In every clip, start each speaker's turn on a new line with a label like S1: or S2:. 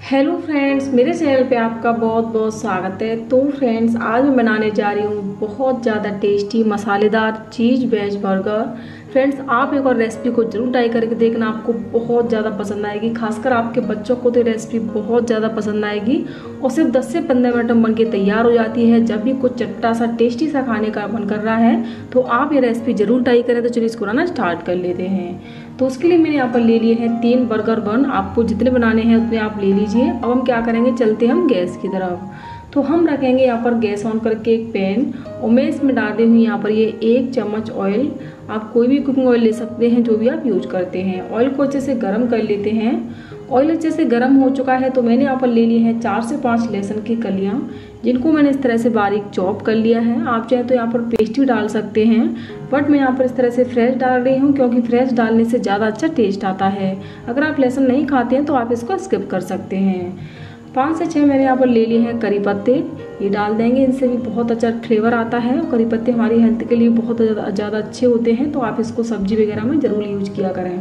S1: Hello friends मेरे channel पे आपका बहुत बहुत स्वागत है। तो फ्रेंड्स आज मैं बनाने जा रही हूँ बहुत ज़्यादा टेस्टी मसालेदार चीज़ वेज बर्गर फ्रेंड्स आप एक और रेसिपी को ज़रूर ट्राई करके देखना, आपको बहुत ज़्यादा पसंद आएगी। खासकर आपके बच्चों को तो रेसिपी बहुत ज़्यादा पसंद आएगी। और सिर्फ़ 10 से 15 मिनट में बन के तैयार हो जाती है। जब भी कुछ चट्टा सा टेस्टी सा खाने का मन कर रहा है तो आप ये रेसिपी ज़रूर ट्राई करें। तो चलिए इसको ना स्टार्ट कर लेते हैं। तो उसके लिए मैंने यहाँ पर ले लिए हैं तीन बर्गर बन आपको जितने बनाने हैं उतने आप ले लीजिए। अब हम क्या करेंगे? चलते हम गैस की तरफ़। तो हम रखेंगे यहाँ पर गैस ऑन करके एक पैन और मैं इसमें डाल रही हूँ यहाँ पर ये एक चम्मच ऑयल आप कोई भी कुकिंग ऑयल ले सकते हैं, जो भी आप यूज़ करते हैं। ऑयल को अच्छे से गर्म कर लेते हैं। ऑयल अच्छे से गर्म हो चुका है तो मैंने यहाँ पर ले लिए हैं चार से पाँच लहसुन की कलियाँ, जिनको मैंने इस तरह से बारीक चॉप कर लिया है। आप चाहे तो यहाँ पर पेस्ट भी डाल सकते हैं, बट मैं यहाँ पर इस तरह से फ्रेश डाल रही हूँ, क्योंकि फ्रेश डालने से ज़्यादा अच्छा टेस्ट आता है। अगर आप लहसुन नहीं खाते हैं तो आप इसको स्किप कर सकते हैं। पाँच से छः मैंने यहाँ पर ले लिए हैं करी पत्ते। ये डाल देंगे, इनसे भी बहुत अच्छा फ्लेवर आता है और करी पत्ते हमारी हेल्थ के लिए बहुत ज़्यादा अच्छे होते हैं तो आप इसको सब्ज़ी वगैरह में ज़रूर यूज़ किया करें।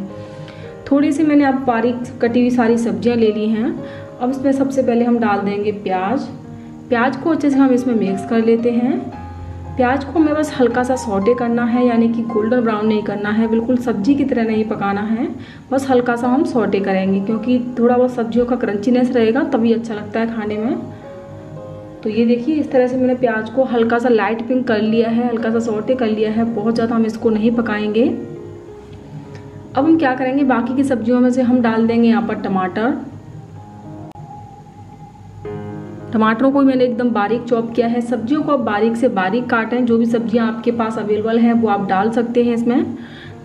S1: थोड़ी सी मैंने आप बारीक कटी हुई सारी सब्ज़ियाँ ले ली हैं। अब इसमें सबसे पहले हम डाल देंगे प्याज। प्याज को अच्छे से हम इसमें मिक्स कर लेते हैं। प्याज को हमें बस हल्का सा सॉटे करना है, यानी कि गोल्डन ब्राउन नहीं करना है, बिल्कुल सब्ज़ी की तरह नहीं पकाना है, बस हल्का सा हम सॉटे करेंगे, क्योंकि थोड़ा बहुत सब्जियों का क्रंचीनेस रहेगा, तभी अच्छा लगता है खाने में। तो ये देखिए, इस तरह से मैंने प्याज को हल्का सा लाइट पिंक कर लिया है, हल्का सा सॉटे कर लिया है, बहुत ज़्यादा हम इसको नहीं पकाएँगे। अब हम क्या करेंगे, बाकी की सब्जियों में से हम डाल देंगे यहाँ पर टमाटर। टमाटरों को मैंने एकदम बारीक चॉप किया है। सब्जियों को आप बारीक से बारीक काटें। जो भी सब्ज़ियाँ आपके पास अवेलेबल हैं, वो आप डाल सकते हैं इसमें।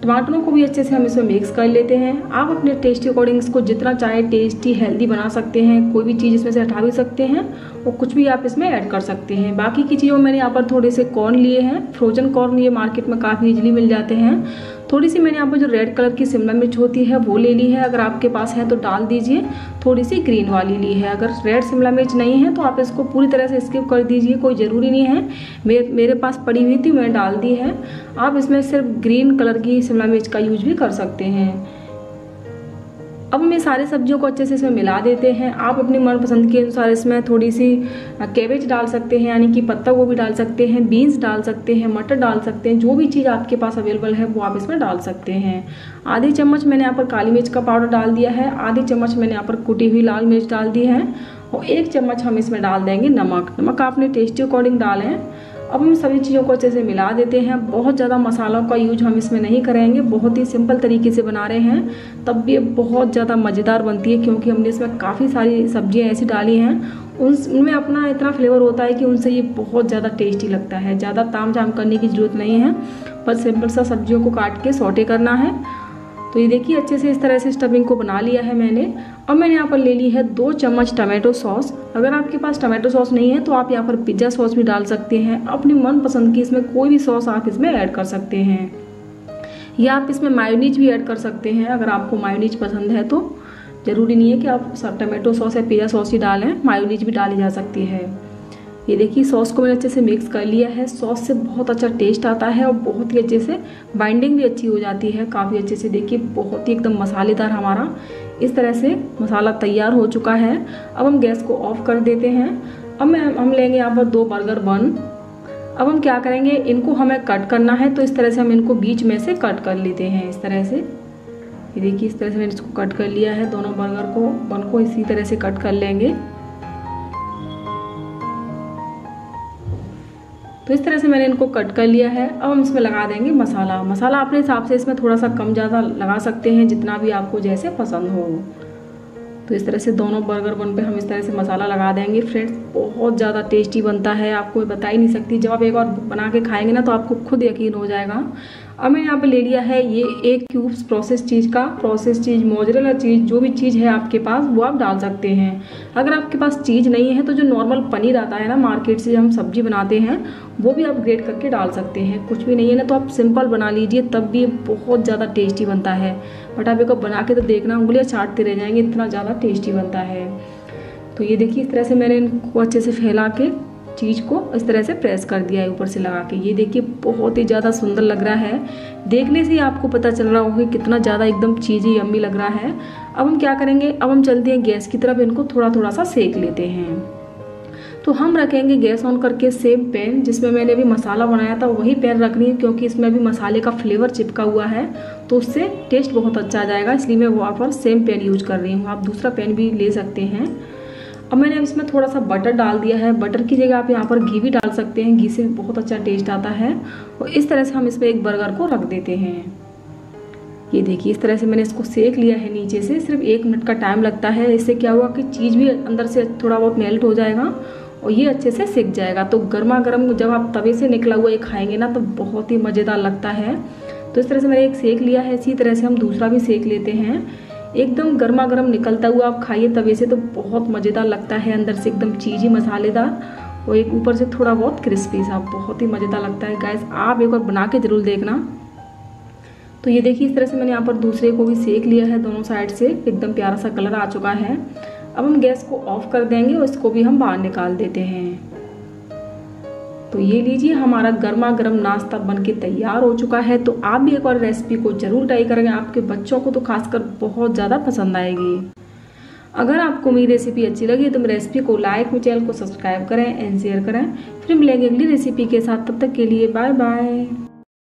S1: टमाटरों को भी अच्छे से हम इसमें मिक्स कर लेते हैं। आप अपने टेस्ट अकॉर्डिंग इसको जितना चाहे टेस्टी हेल्दी बना सकते हैं। कोई भी चीज़ इसमें से हटा भी सकते हैं और कुछ भी आप इसमें ऐड कर सकते हैं। बाकी की चीज़ों मैंने यहाँ पर थोड़े से कॉर्न लिए हैं। फ्रोजन कॉर्न ये मार्केट में काफ़ी इजीली मिल जाते हैं। थोड़ी सी मैंने यहाँ पर जो रेड कलर की शिमला मिर्च होती है, वो ले ली है। अगर आपके पास है तो डाल दीजिए। थोड़ी सी ग्रीन वाली ली है। अगर रेड शिमला मिर्च नहीं है तो आप इसको पूरी तरह से स्किप कर दीजिए, कोई ज़रूरी नहीं है। मे, मेरे पास पड़ी हुई थी, मैंने डाल दी है। आप इसमें सिर्फ़ ग्रीन कलर की शिमला मिर्च का यूज़ भी कर सकते हैं। अब हम ये सारे सब्जियों को अच्छे से इसमें मिला देते हैं। आप अपनी मनपसंद के अनुसार इसमें थोड़ी सी कैबेज डाल सकते हैं, यानी कि पत्ता गोभी डाल सकते हैं बीन्स डाल सकते हैं, मटर डाल सकते हैं, जो भी चीज़ आपके पास अवेलेबल है, वो आप इसमें डाल सकते हैं। आधी चम्मच मैंने यहाँ पर काली मिर्च का पाउडर डाल दिया है। आधी चम्मच मैंने यहाँ पर कुटी हुई लाल मिर्च डाल दी है। और एक चम्मच हम इसमें डाल देंगे नमक। नमक आपने टेस्ट के अकॉर्डिंग डालें। अब हम सभी चीज़ों को अच्छे से मिला देते हैं। बहुत ज़्यादा मसालों का यूज़ हम इसमें नहीं करेंगे। बहुत ही सिंपल तरीके से बना रहे हैं। तब भी बहुत ज़्यादा मज़ेदार बनती है क्योंकि हमने इसमें काफ़ी सारी सब्ज़ियाँ ऐसी डाली हैं। उन, उनमें अपना इतना फ्लेवर होता है कि उनसे ये बहुत ज़्यादा टेस्टी लगता है। ज़्यादा ताम झाम करने की ज़रूरत नहीं है। बस सिंपल सा सब्जियों को काट के सोटे करना है। तो ये देखिए, अच्छे से इस तरह से स्टफिंग को बना लिया है मैंने। अब मैंने यहाँ पर ले ली है दो चम्मच टमाटो सॉस अगर आपके पास टमाटो सॉस नहीं है तो आप यहाँ पर पिज़्ज़ा सॉस भी डाल सकते हैं। अपनी मनपसंद की इसमें कोई भी सॉस आप इसमें ऐड कर सकते हैं। या आप इसमें मायोनीज भी ऐड कर सकते हैं, अगर आपको मायोनीज पसंद है तो। ज़रूरी नहीं है कि आप टमाटो सॉस या पिज़्ज़ा सॉस ही डालें मायोनीज भी डाली जा सकती है। ये देखिए, सॉस को मैंने अच्छे से मिक्स कर लिया है। सॉस से बहुत अच्छा टेस्ट आता है और बहुत ही अच्छे से बाइंडिंग भी अच्छी हो जाती है। काफ़ी अच्छे से देखिए, बहुत ही एकदम मसालेदार हमारा इस तरह से मसाला तैयार हो चुका है। अब हम गैस को ऑफ़ कर देते हैं। अब मैं, हम लेंगे यहाँ पर दो बर्गर बन अब हम क्या करेंगे, इनको हमें कट करना है तो इस तरह से हम इनको बीच में से कट कर लेते हैं इस तरह से। ये देखिए, इस तरह से मैंने इसको कट कर लिया है। दोनों बर्गर को बन को इसी तरह से कट कर लेंगे। तो इस तरह से मैंने इनको कट कर लिया है। अब हम इसमें लगा देंगे मसाला। मसाला अपने हिसाब से इसमें थोड़ा सा कम ज़्यादा लगा सकते हैं, जितना भी आपको जैसे पसंद हो। तो इस तरह से दोनों बर्गर बन पे हम इस तरह से मसाला लगा देंगे। फ्रेंड्स बहुत ज़्यादा टेस्टी बनता है, आपको बता ही नहीं सकती। जब आप एक बार बना के खाएँगे ना तो आपको खुद यकीन हो जाएगा। अब मैंने यहाँ पे ले लिया है ये एक क्यूब्स प्रोसेस चीज़ का। प्रोसेस चीज़ मोजरेला चीज़ जो भी चीज़ है आपके पास, वो आप डाल सकते हैं। अगर आपके पास चीज़ नहीं है तो जो नॉर्मल पनीर आता है ना मार्केट से हम सब्ज़ी बनाते हैं, वो भी आप ग्रेट करके डाल सकते हैं। कुछ भी नहीं है ना तो आप सिंपल बना लीजिए, तब भी बहुत ज़्यादा टेस्टी बनता है। बट आप एक बना के तो देखना, उंगलियाँ चाटते रह जाएँगे, इतना ज़्यादा टेस्टी बनता है। तो ये देखिए, इस तरह से मैंने इनको अच्छे से फैला के चीज़ को इस तरह से प्रेस कर दिया है ऊपर से लगा के। ये देखिए, बहुत ही ज़्यादा सुंदर लग रहा है। देखने से ही आपको पता चल रहा होगा कितना ज़्यादा एकदम चीज़ी यम्मी लग रहा है। अब हम क्या करेंगे? अब हम चलते हैं गैस की तरफ़। इनको थोड़ा थोड़ा सा सेक लेते हैं। तो हम रखेंगे गैस ऑन करके सेम पैन, जिसमें मैंने अभी मसाला बनाया था, वही पैन रखनी है, क्योंकि इसमें अभी मसाले का फ्लेवर चिपका हुआ है तो उससे टेस्ट बहुत अच्छा आ जाएगा, इसलिए मैं वहाँ पर सेम पैन यूज़ कर रही हूँ। आप दूसरा पैन भी ले सकते हैं। अब मैंने इसमें थोड़ा सा बटर डाल दिया है। बटर की जगह आप यहाँ पर घी भी डाल सकते हैं, घी से भी बहुत अच्छा टेस्ट आता है। और इस तरह से हम इसमें एक बर्गर को रख देते हैं। ये देखिए, इस तरह से मैंने इसको सेक लिया है नीचे से। सिर्फ़ एक मिनट का टाइम लगता है। इससे क्या हुआ कि चीज़ भी अंदर से थोड़ा बहुत मेल्ट हो जाएगा। और ये अच्छे से सेक जाएगा। तो गर्मा गर्म जब आप तवे से निकला हुआ ये खाएँगे ना तो बहुत ही मज़ेदार लगता है। तो इस तरह से मैंने एक सेक लिया है, इसी तरह से हम दूसरा भी सेक लेते हैं। एकदम गर्मा गर्म निकलता हुआ आप खाइए तवे से तो बहुत मज़ेदार लगता है अंदर से एकदम चीज़ी, मसालेदार और एक ऊपर से थोड़ा बहुत क्रिस्पी सा, बहुत ही मज़ेदार लगता है। गैस आप एक बार बना के ज़रूर देखना। तो ये देखिए, इस तरह से मैंने यहाँ पर दूसरे को भी सेक लिया है, दोनों साइड से। एकदम प्यारा सा कलर आ चुका है। अब हम गैस को ऑफ़ कर देंगे और इसको भी हम बाहर निकाल देते हैं। तो ये लीजिए, हमारा गर्मा गर्म नाश्ता बन के तैयार हो चुका है। तो आप भी एक बार रेसिपी को ज़रूर ट्राई करेंगे। आपके बच्चों को तो खासकर बहुत ज़्यादा पसंद आएगी। अगर आपको मेरी रेसिपी अच्छी लगी तो मेरी रेसिपी को लाइक मेरे चैनल को सब्सक्राइब करें एंड शेयर करें। फिर मिलेंगे अगली रेसिपी के साथ। तब तक के लिए बाय बाय